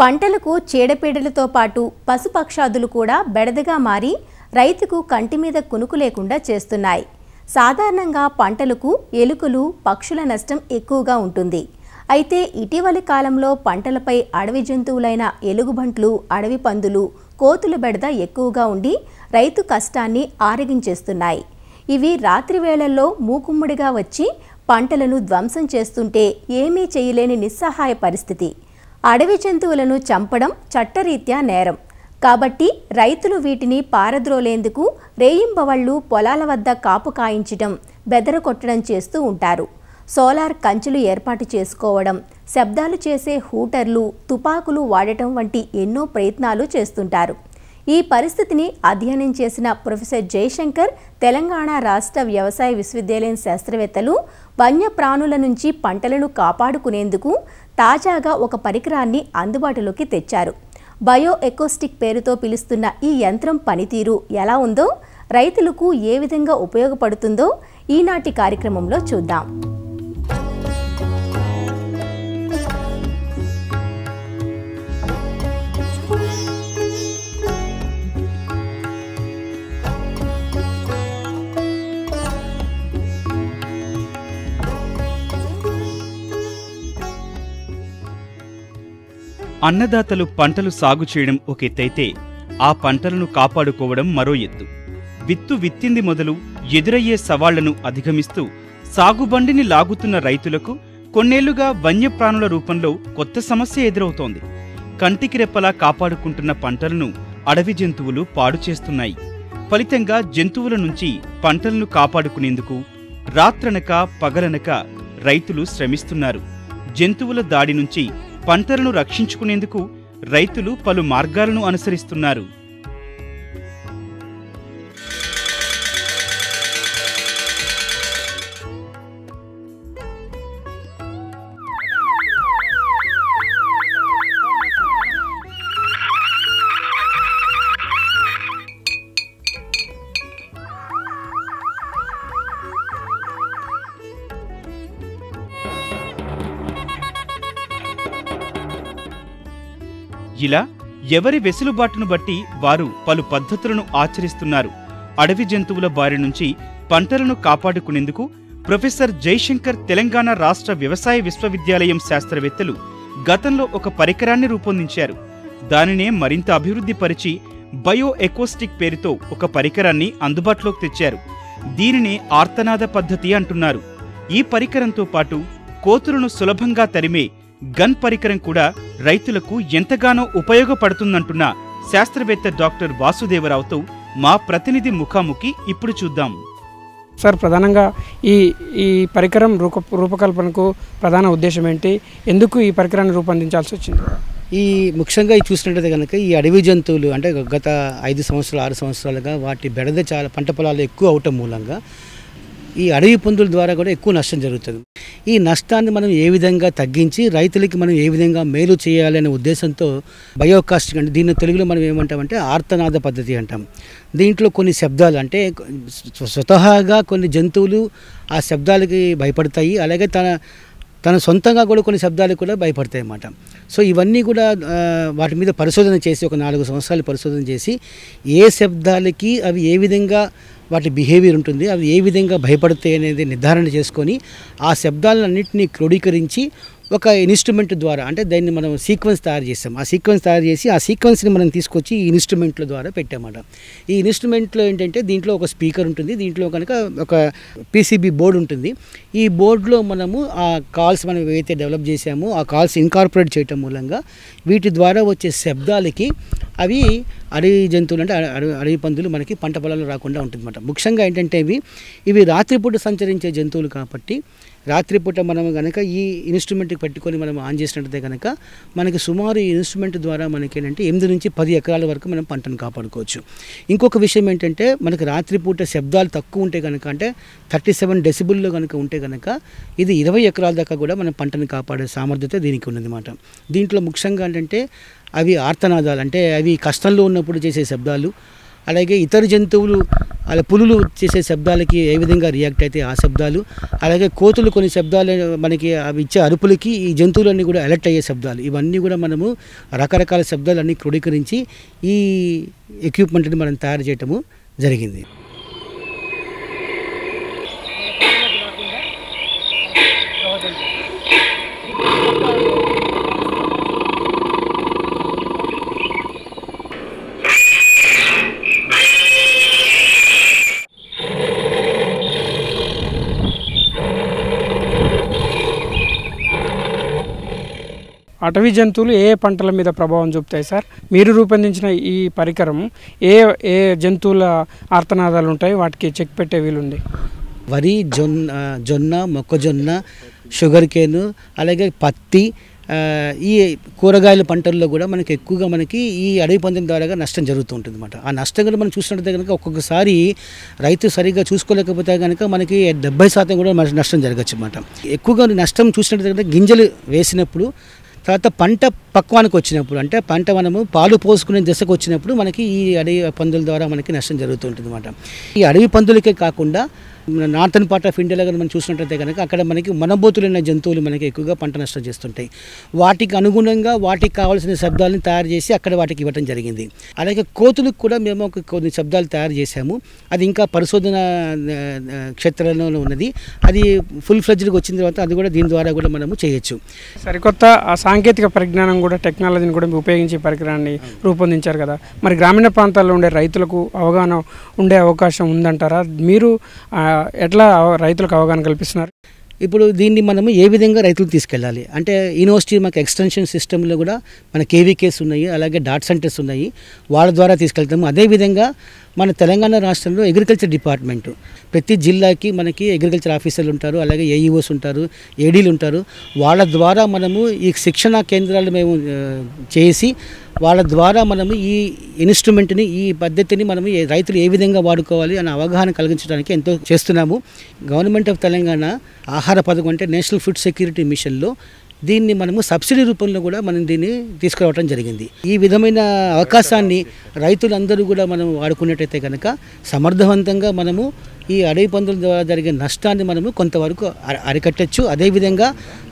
పంటలకు చీడపీడలతో పాటు పశుపక్షాదులు కూడా బెడదగా మారి రైతుకు కంటి మీద కునుకు లేకుండా చేస్తున్నాయి. సాధారణంగా పంటలకు ఎలుకలు పక్షుల నష్టం ఎక్కువగా ఉంటుంది. అయితే ఇటీవలి కాలంలో పంటలపై అడవి జంతువులైన ఎలుగుబంట్లు అడవి పందులు కోతుల బెడద ఎక్కువగా ఉండి రైతు కష్టాన్ని ఆరగించేస్తున్నాయి. ఇవి రాత్రి వేళల్లో మూకుమ్మడిగా వచ్చి పంటలను ధ్వంసం చేస్తుంటే ఏమీ చేయలేని నిస్సహాయ పరిస్థితి. అడవి జంతువులను చంపడం చట్టరీత్యా నేరం. కాబట్టి రైతులు వీటిని పారద్రోలేందుకు రేయింబవళ్ళు పొలాల వద్ద కాపు కాయించడం బెదరకొట్టడం చేస్తూ ఉంటారు. సోలార్ కంచులు ఏర్పాటు చేసుకోవడం శబ్దాలు చేసే హూటర్లు తుపాకులు వాడటం వంటి ఎన్నో ప్రయత్నాలు చేస్తుంటారు. ఈ పరిస్థితిని అధ్యయనం చేసిన ప్రొఫెసర్ జయశంకర్ తెలంగాణ రాష్ట్ర వ్యవసాయ విశ్వవిద్యాలయం శాస్త్రవేత్తలు వన్యప్రాణుల నుంచి పంటలను కాపాడుకునేందుకు తాజాగా ఒక పరికరాన్ని అందుబాటులోకి తెచ్చారు. బయో ఎకోస్టిక్ పేరుతో పిలుస్తున్న ఈ యంత్రం పనితీరు ఎలా ఉందో రైతులకు ఏ విధంగా ఉపయోగపడుతుందో ఈనాటి కార్యక్రమంలో చూద్దాం. అన్నదాతలు పంటలు సాగు చేయడం ఒక ఎత్తైతే ఆ పంటలను కాపాడుకోవడం మరో ఎత్తు. విత్తు విత్తింది మొదలు ఎదురయ్యే సవాళ్ళను అధిగమిస్తూ సాగుబండిని లాగుతున్న రైతులకు కొన్నేళ్ళుగా వన్యప్రాణుల రూపంలో కొత్త సమస్య ఎదురవుతోంది. కంటికి రెప్పలా కాపాడుకుంటున్న పంటలను అడవి జంతువులు పాడు చేస్తున్నాయి. ఫలితంగా జంతువుల నుంచి పంటలను కాపాడుకునేందుకు రాత్రనక పగలనక రైతులు శ్రమిస్తున్నారు. జంతువుల దాడి నుంచి పంటలను రక్షించుకునేందుకు రైతులు పలు మార్గాలను అనుసరిస్తున్నారు. ఇలా ఎవరి వెసులుబాటును బట్టి వారు పలు పద్ధతులను ఆచరిస్తున్నారు. అడవి జంతువుల బారి నుంచి పంటలను కాపాడుకునేందుకు ప్రొఫెసర్ జైశంకర్ తెలంగాణ రాష్ట్ర వ్యవసాయ విశ్వవిద్యాలయం శాస్త్రవేత్తలు గతంలో ఒక పరికరాన్ని రూపొందించారు. దానినే మరింత అభివృద్ధి పరిచి బయో ఎకోస్టిక్ పేరుతో ఒక పరికరాన్ని అందుబాటులోకి తెచ్చారు. దీనినే ఆర్తనాద పద్ధతి అంటున్నారు. ఈ పరికరంతో పాటు కోతులను సులభంగా తరిమే గన్ పరికరం కూడా రైతులకు ఎంతగానో ఉపయోగపడుతుందంటున్న శాస్త్రవేత్త డాక్టర్ వాసుదేవరావుతో మా ప్రతినిధి ముఖాముఖి ఇప్పుడు చూద్దాం. సార్ ప్రధానంగా ఈ ఈ పరికరం రూప రూపకల్పనకు ప్రధాన ఉద్దేశం ఏంటి? ఎందుకు ఈ పరికరాన్ని రూపొందించాల్సి వచ్చింది? ఈ ముఖ్యంగా ఈ చూసినట్టయితే కనుక ఈ అడవి జంతువులు అంటే గత ఐదు సంవత్సరాలు ఆరు సంవత్సరాలుగా వాటి బెడద చాలా పంట పొలాలు ఎక్కువ అవటం మూలంగా ఈ అడవి పందుల ద్వారా కూడా ఎక్కువ నష్టం జరుగుతుంది. ఈ నష్టాన్ని మనం ఏ విధంగా తగ్గించి రైతులకి మనం ఏ విధంగా మేలు చేయాలనే ఉద్దేశంతో బయోకాస్టింగ్ అంటే దీన్ని తెలుగులో మనం ఏమంటామంటే ఆర్తనాద పద్ధతి అంటాం. దీంట్లో కొన్ని శబ్దాలు అంటే స్వతహాగా కొన్ని జంతువులు ఆ శబ్దాలకి భయపడతాయి అలాగే తన తన సొంతంగా కూడా కొన్ని శబ్దాలకు కూడా భయపడతాయి అన్నమాట. సో ఇవన్నీ కూడా వాటి మీద పరిశోధన చేసి ఒక నాలుగు సంవత్సరాలు పరిశోధన చేసి ఏ శబ్దాలకి అవి ఏ విధంగా వాటి బిహేవియర్ ఉంటుంది. అవి ఏ విధంగా భయపడతాయి అనేది నిర్ధారణ చేసుకొని ఆ శబ్దాలన్నింటినీ క్రోడీకరించి ఒక ఇన్స్ట్రుమెంట్ ద్వారా అంటే దాన్ని మనం సీక్వెన్స్ తయారు చేస్తాం. ఆ సీక్వెన్స్ తయారు చేసి ఆ సీక్వెన్స్ని మనం తీసుకొచ్చి ఈ ఇన్స్ట్రుమెంట్ల ద్వారా పెట్టామట ఈ ఇన్స్ట్రుమెంట్లో ఏంటంటే దీంట్లో ఒక స్పీకర్ ఉంటుంది. దీంట్లో కనుక ఒక పీసీబీ బోర్డు ఉంటుంది. ఈ బోర్డులో మనము ఆ కాల్స్ మనం ఏవైతే డెవలప్ చేసామో ఆ కాల్స్ ఇన్కార్పొరేట్ చేయటం మూలంగా వీటి ద్వారా వచ్చే శబ్దాలకి అవి అడవి జంతువులు అంటే అడవి అడవి పందులు మనకి పంట పొలాలు రాకుండా ఉంటుందన్నమాట. ముఖ్యంగా ఏంటంటే ఇవి ఇవి రాత్రిపూట సంచరించే జంతువులు కాబట్టి రాత్రిపూట మనం కనుక ఈ ఇన్స్ట్రుమెంట్కి పెట్టుకొని మనం ఆన్ చేసినట్టయితే కనుక మనకి సుమారు ఈ ఇన్స్ట్రుమెంట్ ద్వారా మనకి ఏంటంటే ఎనిమిది నుంచి పది ఎకరాల వరకు మనం పంటను కాపాడుకోవచ్చు. ఇంకొక విషయం ఏంటంటే మనకి రాత్రిపూట శబ్దాలు తక్కువ ఉంటే కనుక అంటే థర్టీ సెవెన్ డెసిబుల్లో కనుక ఉంటే కనుక ఇది ఇరవై ఎకరాల దాకా కూడా మనం పంటను కాపాడే సామర్థ్యత దీనికి ఉన్నదన్నమాట. దీంట్లో ముఖ్యంగా ఏంటంటే అవి ఆర్తనాదాలు అంటే అవి కష్టంలో ఉన్నప్పుడు చేసే శబ్దాలు అలాగే ఇతర జంతువులు అలా పులులు చేసే శబ్దాలకి ఏ విధంగా రియాక్ట్ అయితే ఆ శబ్దాలు అలాగే కోతులు కొన్ని శబ్దాలు మనకి అవి ఇచ్చే అరుపులకి ఈ జంతువులన్నీ కూడా అలర్ట్ అయ్యే శబ్దాలు. ఇవన్నీ కూడా మనము రకరకాల శబ్దాలన్నీ క్రోడీకరించి ఈ ఎక్విప్మెంట్ని మనం తయారు చేయటము జరిగింది. అటవీ జంతువులు ఏ పంటల మీద ప్రభావం చూపుతాయి సార్? మీరు రూపొందించిన ఈ పరికరం ఏ ఏ జంతువుల ఆర్తనాదాలు ఉంటాయి? వాటికి చెక్ పెట్టే వీలుంది. వరి జొన్న జొన్న మొక్కజొన్న షుగర్ కేను అలాగే పత్తి ఈ కూరగాయల పంటల్లో కూడా మనకి ఎక్కువగా మనకి ఈ అడవి పందెం ద్వారా నష్టం జరుగుతూ ఉంటుంది అనమాట ఆ నష్టం కూడా మనం చూసినట్టయితే కనుక ఒక్కొక్కసారి రైతు సరిగ్గా చూసుకోలేకపోతే కనుక మనకి డెబ్బై శాతం కూడా మనకి నష్టం జరగచ్చు అనమాట ఎక్కువగా నష్టం చూసినట్టయితే కనుక గింజలు వేసినప్పుడు తర్వాత పంట పక్వానికి వచ్చినప్పుడు అంటే పంట మనము పాలు పోసుకునే దశకు వచ్చినప్పుడు మనకి ఈ అడవి పందుల ద్వారా మనకి నష్టం జరుగుతుంటుంది అన్నమాట. ఈ అడవి పందులకే కాకుండా నార్థన్ పార్ట్ ఆఫ్ ఇండియాలో కనుక మనం చూసినట్టయితే కనుక అక్కడ మనకి మనబోతులైన జంతువులు మనకి ఎక్కువగా పంట నష్టం చేస్తుంటాయి. వాటికి అనుగుణంగా వాటికి కావాల్సిన శబ్దాలను తయారు చేసి అక్కడ వాటికి ఇవ్వడం జరిగింది. అలాగే కోతులకు కూడా మేము ఒక కొన్ని శబ్దాలు తయారు చేశాము. అది ఇంకా పరిశోధన క్షేత్రంలో ఉన్నది. అది ఫుల్ ఫ్లెడ్జ్డ్గా వచ్చిన తర్వాత అది కూడా దీని ద్వారా కూడా మనము చేయొచ్చు. సరికొత్త ఆ సాంకేతిక పరిజ్ఞానం కూడా టెక్నాలజీని కూడా ఉపయోగించే పరికరాన్ని రూపొందించారు కదా. మరి గ్రామీణ ప్రాంతాల్లో ఉండే రైతులకు అవగాహన ఉండే అవకాశం ఉందంటారా? మీరు ఎట్లా రైతులకు అవగాహన కల్పిస్తున్నారు? ఇప్పుడు దీన్ని మనము ఏ విధంగా రైతులకు తీసుకెళ్ళాలి? అంటే యూనివర్సిటీ మాకు ఎక్స్టెన్షన్ సిస్టంలో కూడా మన కేవీకేస్ ఉన్నాయి అలాగే డాట్ సెంటర్స్ ఉన్నాయి. వాళ్ళ ద్వారా తీసుకెళ్తాము. అదేవిధంగా మన తెలంగాణ రాష్ట్రంలో అగ్రికల్చర్ డిపార్ట్మెంట్. ప్రతి జిల్లాకి మనకి అగ్రికల్చర్ ఆఫీసర్లు ఉంటారు అలాగే ఏఈఓస్ ఉంటారు ఏడీలు ఉంటారు. వాళ్ళ ద్వారా మనము ఈ శిక్షణా కేంద్రాలు మేము చేసి వాళ్ళ ద్వారా మనము ఈ ఇన్స్ట్రుమెంట్ని ఈ పద్ధతిని మనము రైతులు ఏ విధంగా వాడుకోవాలి అనే అవగాహన కలిగించడానికి ఎంతో చేస్తున్నాము. గవర్నమెంట్ ఆఫ్ తెలంగాణ ఆహార పథకం అంటే నేషనల్ ఫుడ్ సెక్యూరిటీ మిషన్లో దీన్ని మనము సబ్సిడీ రూపంలో కూడా మనం దీన్ని తీసుకురావడం జరిగింది. ఈ విధమైన అవకాశాన్ని రైతులందరూ కూడా మనం వాడుకున్నట్టయితే కనుక సమర్థవంతంగా మనము ఈ అడవి పందుల ద్వారా జరిగే నష్టాన్ని మనము కొంతవరకు అరికట్టచ్చు. అదేవిధంగా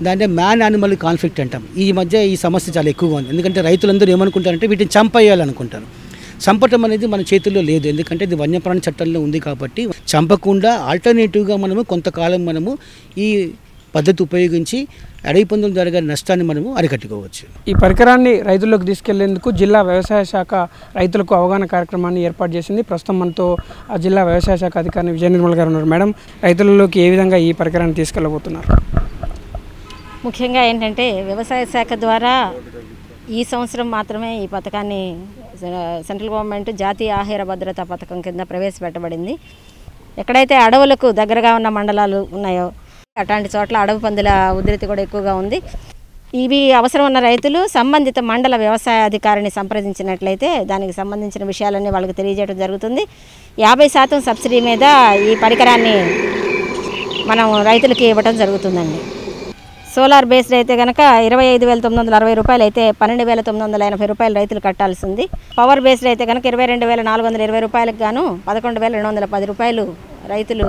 దాన్ని మ్యాన్ యానిమల్ కాన్ఫ్లిక్ట్ అంటాం. ఈ మధ్య ఈ సమస్య చాలా ఎక్కువగా ఉంది. ఎందుకంటే రైతులందరూ ఏమనుకుంటారంటే వీటిని చంపేయాలనుకుంటారు. చంపటం అనేది మన చేతుల్లో లేదు. ఎందుకంటే ఇది వన్యప్రాణి చట్టంలో ఉంది కాబట్టి చంపకుండా ఆల్టర్నేటివ్గా మనము కొంతకాలం మనము ఈ పద్ధతి ఉపయోగించి అడవి పందుల జరిగే నష్టాన్ని మనము అరికట్టుకోవచ్చు. ఈ పరికరాన్ని రైతుల్లోకి తీసుకెళ్ళేందుకు జిల్లా వ్యవసాయ శాఖ రైతులకు అవగాహన కార్యక్రమాన్ని ఏర్పాటు చేసింది. ప్రస్తుతం మనతో ఆ జిల్లా వ్యవసాయ శాఖ అధికారి విజయ నిర్మల్ గారు ఉన్నారు. మేడం రైతులలోకి ఏ విధంగా ఈ పరికరాన్ని తీసుకెళ్ళబోతున్నారు ముఖ్యంగా ఏంటంటే వ్యవసాయ శాఖ ద్వారా ఈ సంవత్సరం మాత్రమే ఈ పథకాన్ని సెంట్రల్ గవర్నమెంట్ జాతీయ ఆహార భద్రతా పథకం కింద ప్రవేశపెట్టబడింది. ఎక్కడైతే అడవులకు దగ్గరగా ఉన్న మండలాలు ఉన్నాయో అట్లాంటి చోట్ల అడవి పందుల ఉధృతి కూడా ఎక్కువగా ఉంది. ఇవి అవసరం ఉన్న రైతులు సంబంధిత మండల వ్యవసాయ అధికారిని సంప్రదించినట్లయితే దానికి సంబంధించిన విషయాలన్నీ వాళ్ళకి తెలియజేయడం జరుగుతుంది. యాభై శాతం సబ్సిడీ మీద ఈ పరికరాన్ని మనం రైతులకి ఇవ్వడం జరుగుతుందండి. సోలార్ బేస్డ్ అయితే కనుక ఇరవై ఐదు వేల తొమ్మిది వందల అరవై రూపాయలు అయితే పన్నెండు వేల తొమ్మిది వందల ఎనభై రూపాయలు రైతులు కట్టాల్సింది. పవర్ బేస్డ్ అయితే కనుక ఇరవై రెండు వేల నాలుగు వందల ఇరవై రూపాయలకు గాను పదకొండు వేల రెండు వందల పది రూపాయలు రైతులు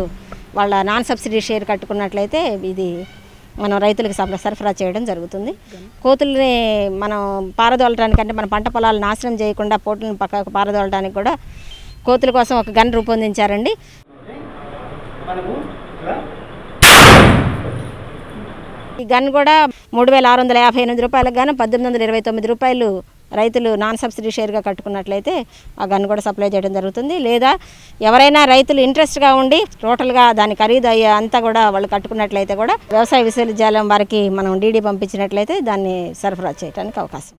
వాళ్ళ నాన్ సబ్సిడీ షేర్ కట్టుకున్నట్లయితే ఇది మనం రైతులకు సరఫరా సరఫరా చేయడం జరుగుతుంది. కోతుల్ని మనం పారదోలటానికి అంటే మన పంట పొలాలు నాశనం చేయకుండా పోటులను పక్కకు పారదోలటానికి కూడా కోతుల కోసం ఒక గన్ రూపొందించారండి. ఈ గన్ కూడా మూడు వేల ఆరు వందల యాభై ఎనిమిది రూపాయలకు గాను పద్దెనిమిది వందల ఇరవై తొమ్మిది రూపాయలు రైతులు నాన్ సబ్సిడీ షేర్గా కట్టుకున్నట్లయితే ఆ గన్ కూడా సప్లై చేయడం జరుగుతుంది. లేదా ఎవరైనా రైతులు ఇంట్రెస్ట్గా ఉండి టోటల్గా దాని ఖరీదు అయ్యే అంతా కూడా వాళ్ళు కట్టుకున్నట్లయితే కూడా వ్యవసాయ విశ్వవిద్యాలయం వారికి మనం డీడీ పంపించినట్లయితే దాన్ని సరఫరా చేయడానికి అవకాశం.